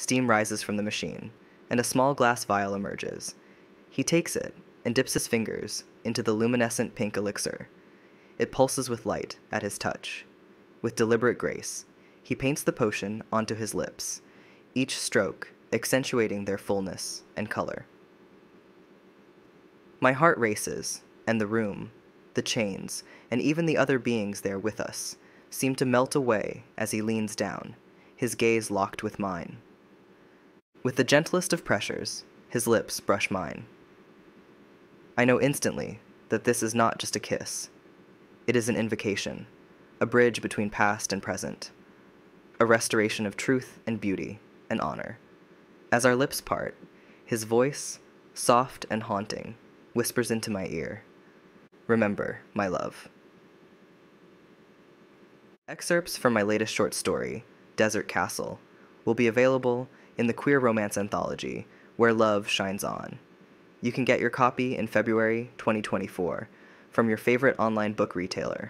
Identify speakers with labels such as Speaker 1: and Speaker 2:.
Speaker 1: steam rises from the machine, and a small glass vial emerges. He takes it and dips his fingers into the luminescent pink elixir. It pulses with light at his touch. With deliberate grace, he paints the potion onto his lips, each stroke accentuating their fullness and color. My heart races, and the room, the chains, and even the other beings there with us seem to melt away as he leans down, his gaze locked with mine. With the gentlest of pressures, his lips brush mine. I know instantly that this is not just a kiss. It is an invocation, a bridge between past and present, a restoration of truth and beauty and honor. As our lips part, his voice, soft and haunting, whispers into my ear Remember, my love. Excerpts from my latest short story, Desert Castle, will be available in the Queer Romance Anthology, Where Love Shines On. You can get your copy in February 2024 from your favorite online book retailer